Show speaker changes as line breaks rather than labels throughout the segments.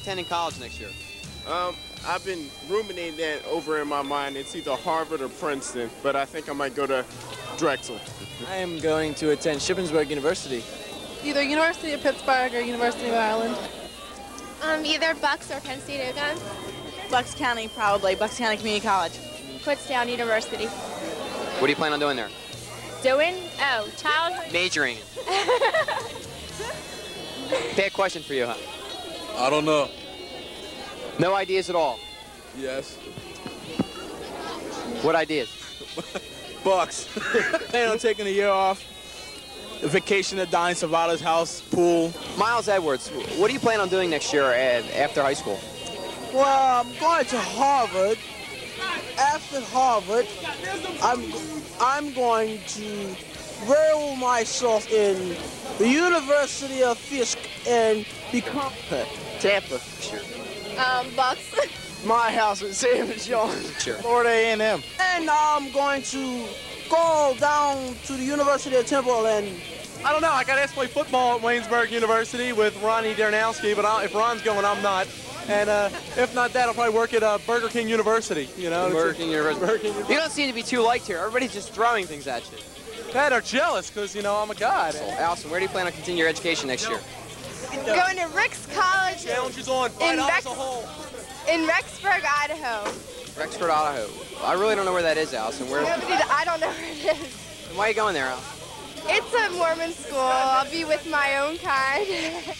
plan on attending college next year?
Um, I've been ruminating that over in my mind. It's either Harvard or Princeton, but I think I might go to Drexel.
I am going to attend Shippensburg University.
Either University of Pittsburgh or University of Ireland.
Um, either Bucks or Penn State Ogontz.
Bucks County, probably. Bucks County Community College.
Kutztown University.
What do you plan on doing there?
Doing? Oh, child.
Majoring. Bad question for you, huh?
I don't know.
No ideas at all.
Yes.
What ideas?
Bucks. Plan on taking a year off. A vacation at Donnie Savala's house, pool.
Miles Edwards, what do you plan on doing next year at, after high school?
Well, I'm going to Harvard. After Harvard, I'm I'm going to enroll myself in the University of Fisk and become
Tampa.
Um, Bucks.
my house in San John,
Sure.
Florida A&M.
and I'm going to go down to the University of Temple and
I don't know. I got asked to play football at Waynesburg University with Ronnie Darnowski, but I, if Ron's going, I'm not. And uh, if not that, I'll probably work at uh, Burger King University. You know,
Burger King University.
Burger King
You don't seem to be too liked here. Everybody's just throwing things at you.
That are jealous because you know I'm a god.
Allison, where do you plan on continuing your education next year?
Going to Ricks College
Challenge is on.
In
Five dollars
Rex- in Rexburg, Idaho.
Rexford, Idaho. I really don't know where that is, Allison. Where?
Nobody, I don't know where it is.
Why are you going there, Al?
It's a Mormon school. I'll be with my own kind.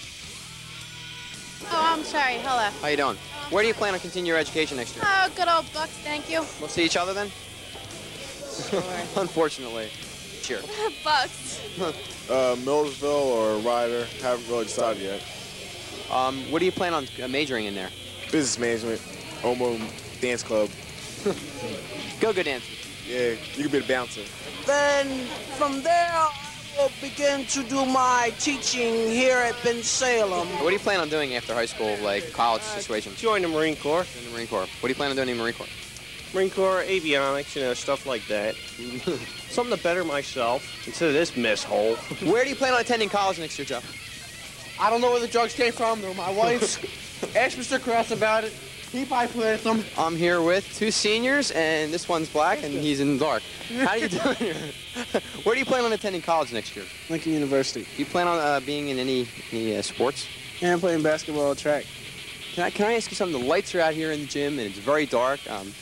oh, I'm sorry. Hello.
How you doing? Where do you plan on continuing your education next year?
Oh, good old Bucks. Thank you.
We'll see each other then? Unfortunately. Sure.
Bucks.
Uh, Millersville or Rider. Haven't really decided yet.
Um, what do you plan on uh, majoring in there?
Business management, Omo Dance Club.
Go-go dance.
Yeah, you could be the bouncer.
then from there I will begin to do my teaching here at Bensalem.
What do you plan on doing after high school, like college situation?
Join the Marine Corps.
In the Marine Corps. What do you plan on doing in the Marine Corps?
Marine Corps, avionics, you know, stuff like that. Something to better myself instead of this mess hole.
Where do you plan on attending college next year, Joe?
I don't know where the drugs came from. They're my wife's. Ask Mr. Kress about it. He probably planted them.
I'm here with two seniors, and this one's black, and he's in the dark. How are you doing here? Where do you plan on attending college next year?
Lincoln University.
You plan on uh, being in any, any uh, sports?
And I'm playing basketball, track.
Can I, can I ask you something? The lights are out here in the gym, and it's very dark. Um,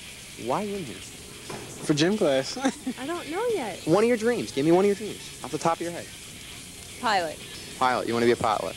why are you in here?
For gym class.
I don't know yet.
One of your dreams. Give me one of your dreams off the top of your head.
Pilot.
Pilot. You want to be a pilot?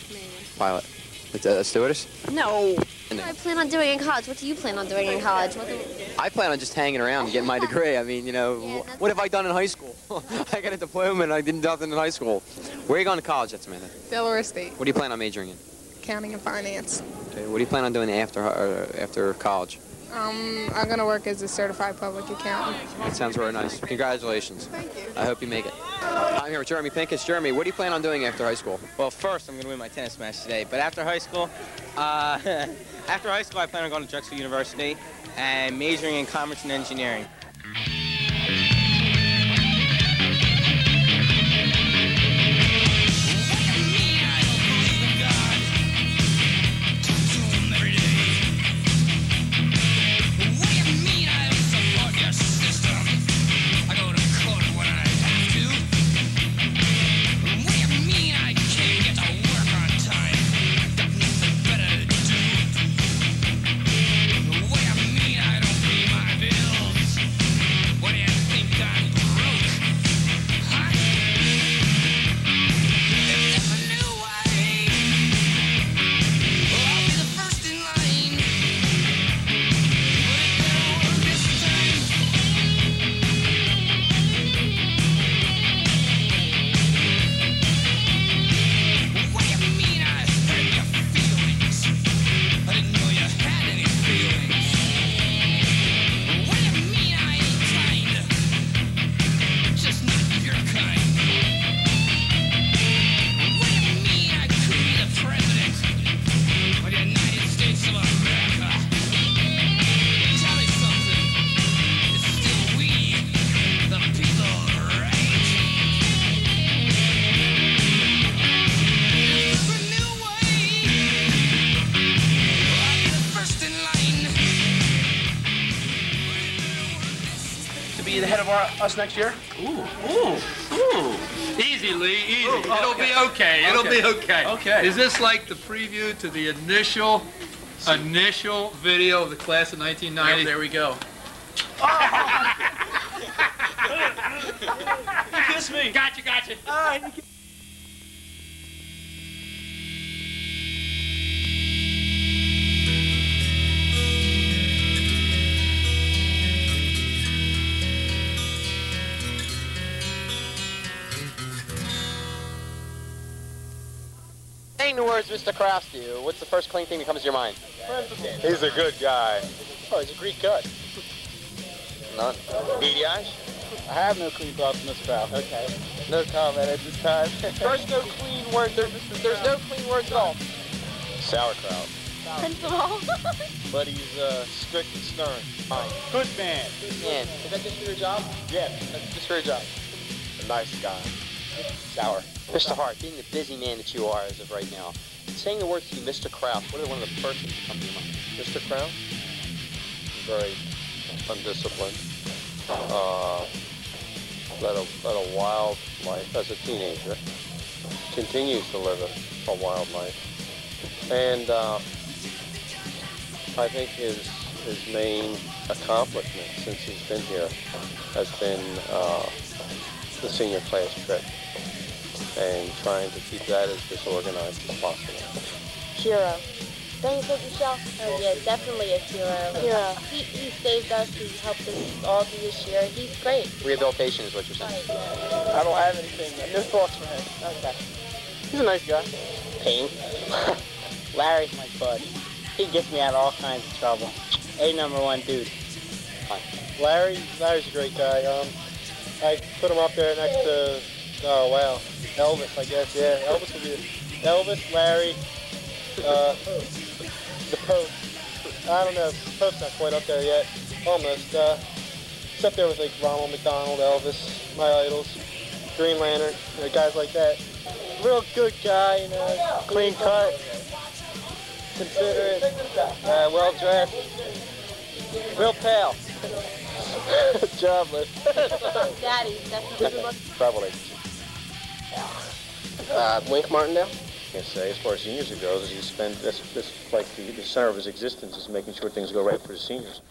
Pilot. It's a, a stewardess?
No.
And
I plan on doing in college. What do you plan on doing in college? What do,
I plan on just hanging around and getting my degree. I mean, you know,
Yeah,
what have I done in high school? I got a diploma and I didn't do nothing in high school. Where are you going to college, that's Samantha?
Delaware State.
What do you plan on majoring in?
Accounting and finance.
Okay, what do you plan on doing after uh, after college?
Um, I'm gonna work as a certified public accountant.
That sounds very nice. Congratulations.
Thank you.
I hope you make it. I'm here with Jeremy Pincus. Jeremy, what do you plan on doing after high school?
Well, first I'm going to win my tennis match today, but after high school, uh, after high school I plan on going to Drexel University and majoring in commerce and engineering.
Of next year?
Ooh, ooh, ooh. Easy, Lee, easy.
Ooh, oh,
It'll
okay.
be okay. It'll
Okay.
be okay.
Okay.
Is this like the preview to the initial, initial video of the class of 1990?
There we go.
You Kiss me. Gotcha, gotcha.
Saying the words Mr. Kraus to you, what's the first clean thing that comes to your mind?
He's a good guy.
Oh, he's a Greek god. None. Beady eyes?
I have no clean thoughts, Mr. Kraus.
Okay. No comment at this time. First, no clean words. There's, there's no clean words at all.
Sauerkraut.
Principal.
But he's uh, strict and stern. Fine. Good man.
Good Man, is that just for your job?
Yes.
That's just for your job.
A nice guy.
Sour. Mr. Hart, being the busy man that you are as of right now, saying the words to you, Mr. Kraus, what are one of the first things that come to your mind?
Mr. Kraus? Very undisciplined. Uh, led a, led a wild life as a teenager. Continues to live a, a wild life. And uh, I think his, his main accomplishment since he's been here has been uh, the senior class trip and trying to keep that as disorganized as possible.
Hero. Don't you think, Michelle? Oh, yeah, definitely a hero. Hero. He, he saved us. He helped us all through this year. He's great.
Rehabilitation is what you're saying.
I don't have anything. No thoughts for him.
Okay.
He's a nice guy.
Payne. Larry's my bud. He gets me out of all kinds of trouble. A number one dude.
Larry, Larry's a great guy. Um, I put him up there next to, oh wow, Elvis, I guess. Yeah, Elvis would be Elvis, Larry, uh, the Pope. I don't know, the Pope's not quite up there yet. Almost. Uh, there with like Ronald McDonald, Elvis, my idols, Green Lantern, you know, guys like that. Real good guy, you know, clean cut, considerate, uh, well dressed, real pal. Jobless.
Daddy, definitely.
Travel agency. Uh, Wink Martindale? I can say, as far as seniors it goes, he spent this, this like the, the center of his existence is making sure things go right for the seniors.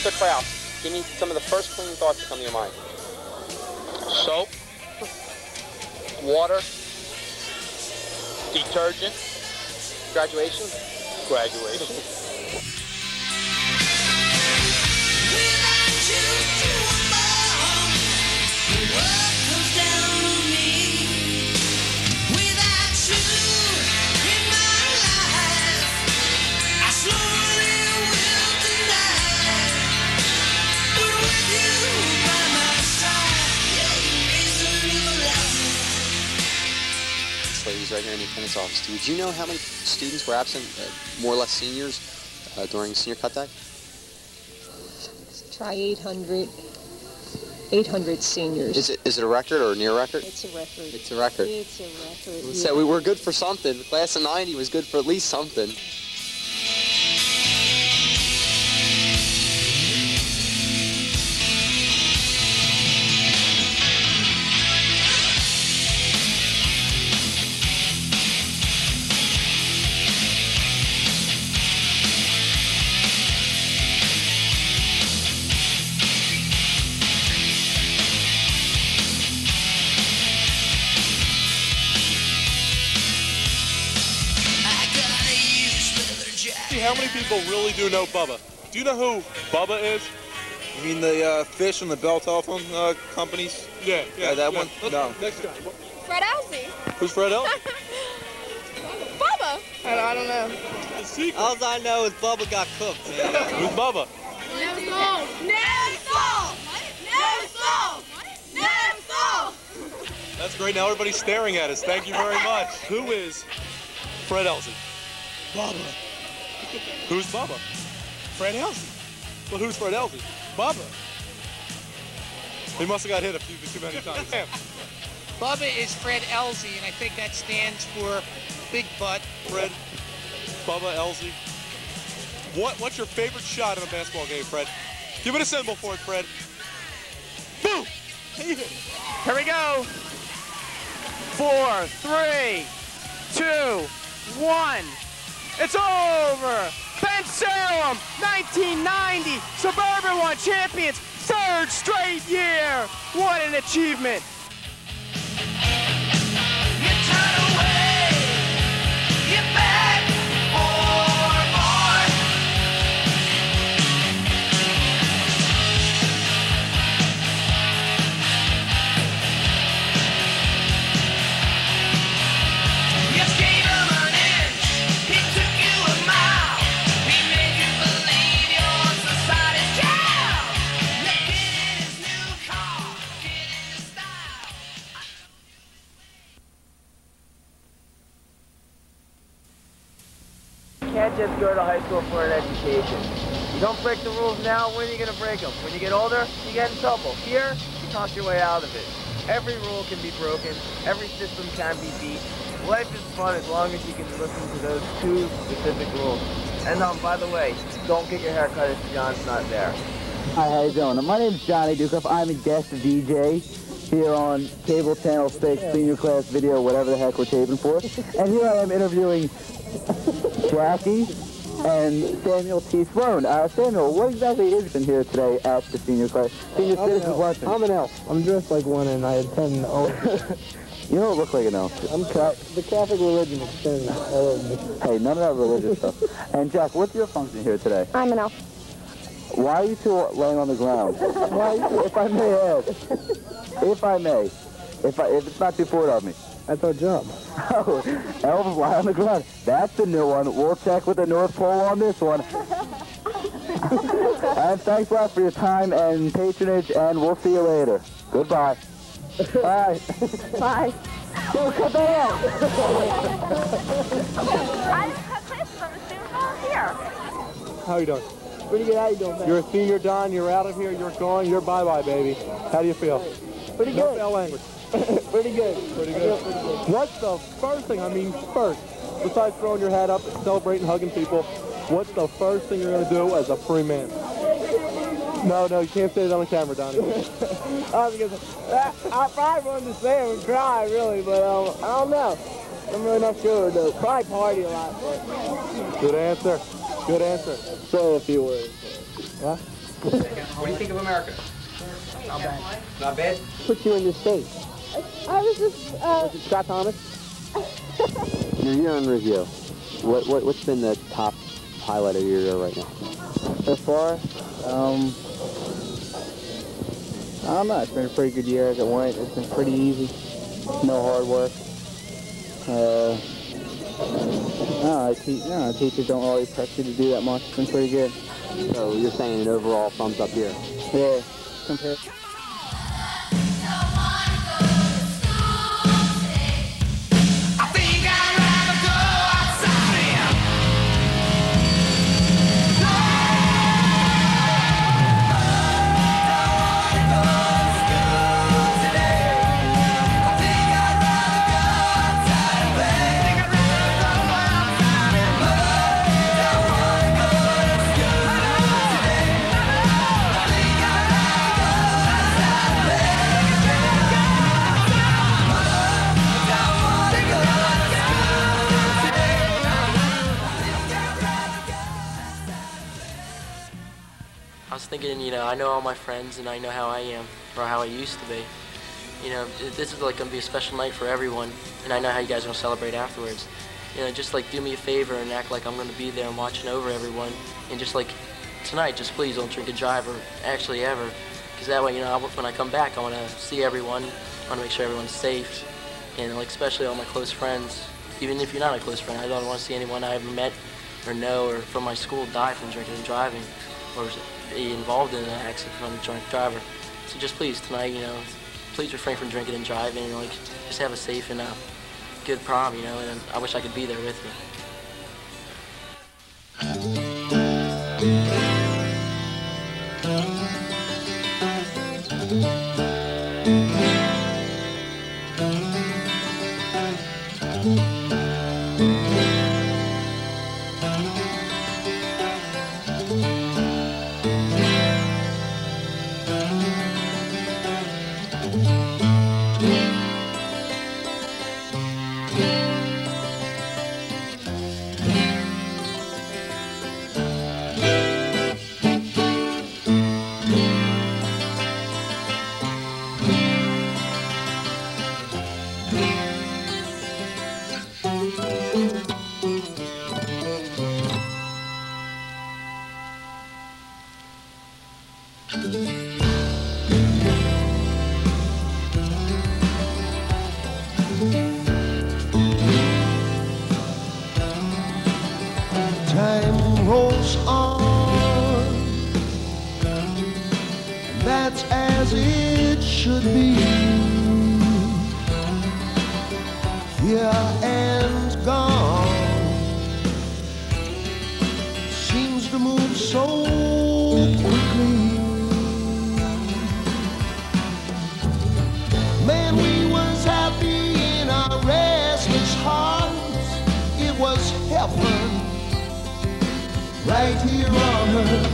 Mr. Kraus, give me some of the first clean thoughts that come to your mind.
Soap, water, detergent,
Graduation?
graduation.
Ladies, right here in the attendance office. Did you know how many students were absent, uh, more or less seniors, uh, during senior cut day?
Try 800. 800 seniors.
Is it is it a record or a near record?
It's a record.
It's a record.
It's a record.
Let's we were good for something. The class of 90 was good for at least something.
People really do know Bubba? Do you know who Bubba is?
You mean the uh, fish and the Bell Telephone uh, companies?
Yeah,
yeah, that one.
Let's-
No.
Next guy.
Fred Owsley.
Who's Fred L?
Bubba. I don't know.
All I know is Bubba got cooked, man. Who's Bubba?
Never sold. Never sold. Never sold. Never sold.
That's great. Now everybody's staring at us. Thank you very much. Who is Fred Elsie? Bubba. Who's Bubba? Fred Elsie. Well, who's Fred Elsie? Bubba. He must have got hit a few too many times. Sam,
Bubba is Fred Elsie, and I think that stands for Big Butt.
Fred, Bubba Elsie. What, what's your favorite shot in a basketball game, Fred? Give it a symbol for it, Fred. Boom!
Here we go. Four, three, two, one. It's over. Bensalem, 1990, Suburban One champions, third straight year. What an achievement.
Break now, when are you going to break them? When you get older, you get in trouble. Here, you talk your way out of it. Every rule can be broken. Every system can be beat. Life is fun as long as you can listen to those two specific rules. And um, by the way, don't get your hair cut if John's not there.
Hi, how you doing? My name is Johnny Dukoff. I'm a guest DJ here on Cable Channel 6 Senior Class Video, whatever the heck we're taping for. And here I am interviewing Jackie and Samuel T. Sloan. Uh, Samuel, what exactly is in here today at the Senior Class Senior
I'm an
Citizens
elf.
Luncheon?
I'm an elf. I'm dressed like one and I attend all.
You don't look like an elf.
I'm ca- the Catholic religion extends all over.
Hey, none of that religious stuff. And Jack, what's your function here today?
I'm an elf.
Why are you two laying on the ground? Why are you two, if I may ask, if I may, if, I, if it's not too forward of me.
That's our job.
Oh, elves lie on the ground. That's the new one. We'll check with the North Pole on this one. and thanks a lot for your time and patronage, and we'll see you later. Goodbye. Bye.
Bye.
Don't cut that out.
I didn't cut classes. I'm a student volunteer.
How you doing?
Pretty good. How you doing, man?
You're a senior, Don. You're out of here. You're gone. You're bye-bye, baby. How do you feel?
Pretty
No
good.
foul language.
pretty good.
Pretty good.
feel pretty good.
What's the first thing, I mean first, besides throwing your hat up, celebrating, hugging people, what's the first thing you're going to do as a free man? No, no, you can't say that on the camera, Donnie.
I was gonna say, I, I probably wanted to say and cry, really, but um, I don't know. I'm really not sure, though. Probably party a lot, but
Good answer. Good answer.
So, if you words. Huh?
What do you think of America?
Not bad.
Not bad?
Put you in the state.
I was just, uh,
Was it Scott Thomas?
your year in review. What, what, what's been the top highlight of your year right now?
So far, um, I don't know. It's been a pretty good year as it went. It's been pretty easy. No hard work. Uh, no, te- no, teachers don't really press you to do that much. It's been pretty good.
So you're saying an overall thumbs up here.
Yeah, compared.
Thinking, you know, I know all my friends and I know how I am, or how I used to be. You know, this is like gonna be a special night for everyone, and I know how you guys are gonna celebrate afterwards. You know, just like do me a favor and act like I'm gonna be there and watching over everyone, and just like tonight, just please don't drink and drive, or actually ever, because that way, you know, when I come back, I wanna see everyone, I wanna make sure everyone's safe, and like especially all my close friends, even if you're not a close friend. I don't want to see anyone I ever met or know or from my school die from drinking and driving or be involved in an accident from a drunk driver. So just please tonight, you know, please refrain from drinking and driving and like just have a safe and uh, good prom, you know. And I wish I could be there with you.
Right here on earth.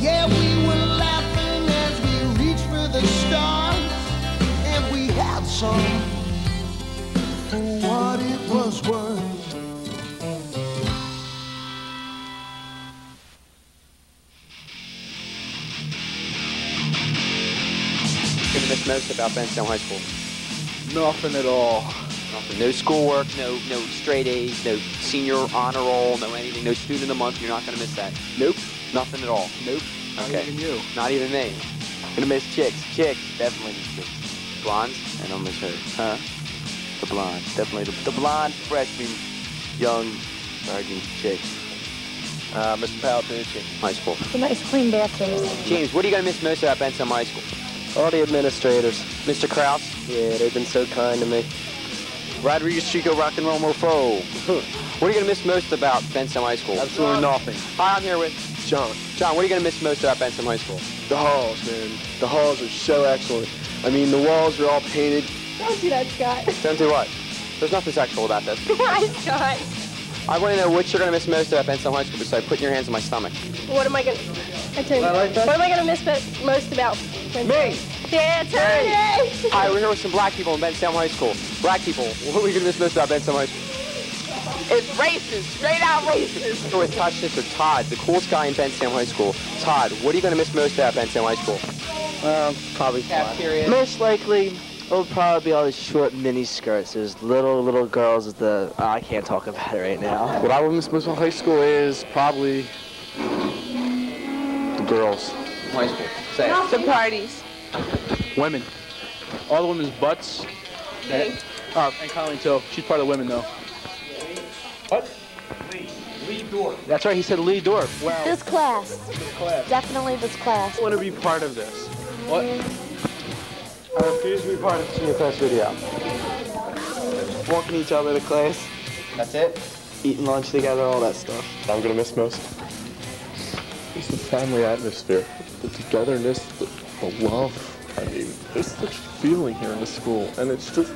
Yeah, we were laughing as we reached for the stars, and we had some for what it was worth.
What do you miss most about Benstown High School?
Nothing at all.
Nothing. No schoolwork, no no straight A's, no senior honor roll, no anything, no student of the month. You're not gonna miss that.
Nope.
Nothing at all.
Nope. Not
Okay.
even you.
Not even me.
Gonna miss chicks. Chicks. Definitely miss chicks.
Blondes.
And I'll miss her. Huh? The blonde. Definitely the, the blonde, freshman, young, virgin chick. Uh, Mr. Palatucci.
High school.
The nice clean bathrooms.
James, what are you gonna miss most about Benstown High School?
All the administrators.
Mr. Kraus.
Yeah, they've been so kind to me. Rodriguez Chico Rock and Roll Mofo.
What are you gonna miss most about Bensalem High School?
Absolutely nothing.
Hi, I'm here with
John.
John. What are you gonna miss most about Bensalem High School?
The halls, man. The halls are so excellent. I mean, the walls are all painted.
Don't do that, Scott.
Don't do what? There's nothing sexual about this.
Why, Scott?
I want to know what you're gonna miss most about Bensalem High School besides putting your hands on my stomach.
What am I gonna? I tell you.
I like that.
What am I gonna miss most about? Me. Yeah, turn it.
Hi, we're here with some black people in Benstown High School. Black people, what are we gonna miss most about Benstown High School?
It's racist, straight out racist.
We're with Todd Sister, Todd, the coolest guy in Benstown High School. Todd, what are you gonna miss most about Benstown High School?
Um, probably
Cafeteria.
Most likely, it'll probably be all these short mini skirts. There's little, little girls with the. oh, I can't talk about it right now.
What I would miss most about high school is probably the girls.
High school. Say it.
The parties.
Women. All the women's butts.
Me.
Uh, and Colleen too. She's part of the women though. What?
Lee. Lee Dorf.
That's right. He said Lee Dorf. Wow.
This class.
class.
Definitely this class.
I want to be part of this.
What?
I refuse to be part of the senior class video.
Walking each other to class,
That's it?
eating lunch together, all that stuff.
I'm gonna miss most. It's the family atmosphere, the togetherness, the, the love. I mean, there's such feeling here in the school, and it's just,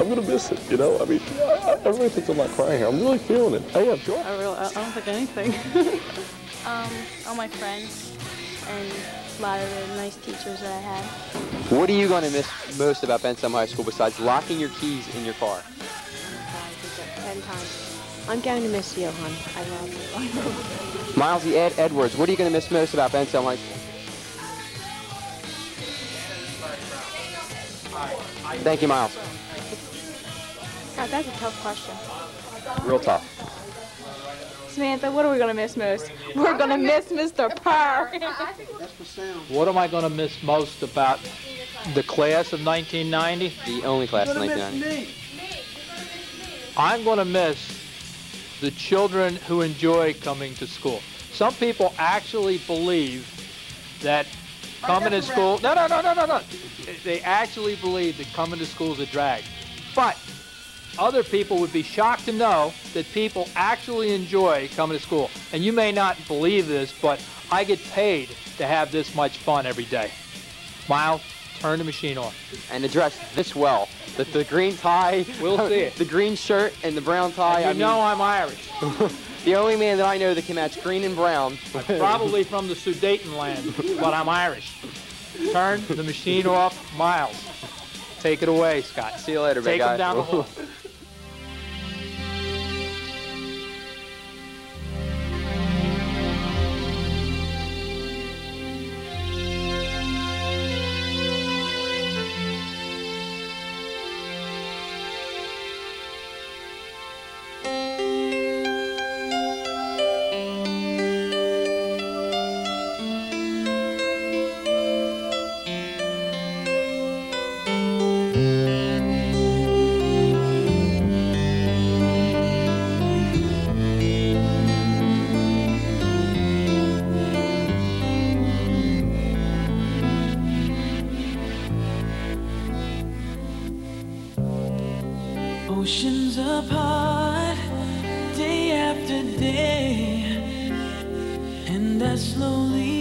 I'm gonna miss it. You know, I mean, I, I, everybody thinks I'm not crying here. I'm really feeling it. I am.
I, real, I I don't think anything. um, all my friends and a lot of the nice teachers that I had.
What are you gonna miss most about Benstown High School besides locking your keys in your car?
Ten times. I'm going to miss you, hon. I love you.
Milesy Ed Edwards, what are you gonna miss most about Benstown High School? Thank you, Miles.
God, that's a tough question.
Real tough.
Samantha, what are we going to miss most? We're going to miss Mr. Purr.
What am I going to miss most about the class of 1990?
The only class of 1990.
I'm going to miss the children who enjoy coming to school. Some people actually believe that coming to school. No, no, no, no, no, no. They actually believe that coming to school is a drag. But other people would be shocked to know that people actually enjoy coming to school. And you may not believe this, but I get paid to have this much fun every day. Miles, turn the machine on.
And address this well. The, the green tie.
We'll see it.
The green shirt and the brown tie.
And you
I mean,
know I'm Irish.
the only man that I know that can match green and brown.
Probably from the Sudeten land, but I'm Irish. Turn the machine off, Miles. Take it away, Scott.
See you later, big guy.
Take him down the hall.
Oceans apart, day after day, and I slowly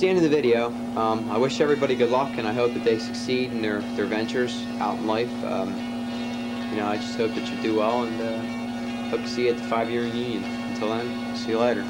the
end of the video. Um, I wish everybody good luck, and I hope that they succeed in their, their ventures out in life. Um, you know, I just hope that you do well, and uh, hope to see you at the five-year reunion. Until then, see you later.